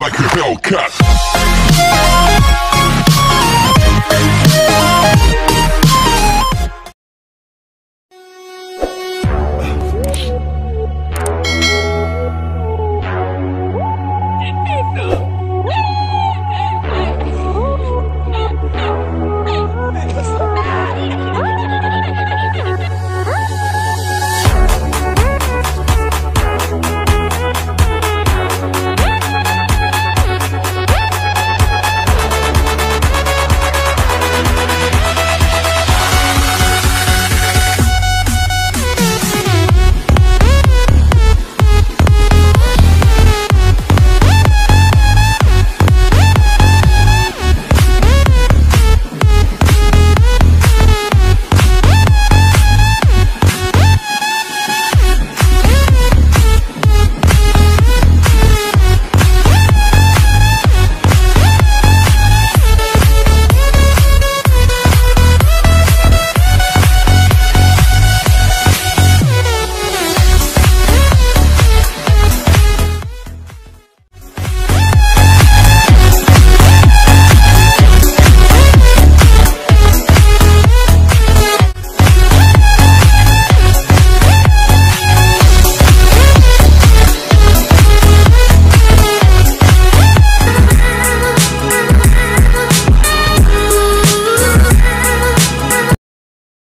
like a Hellcat.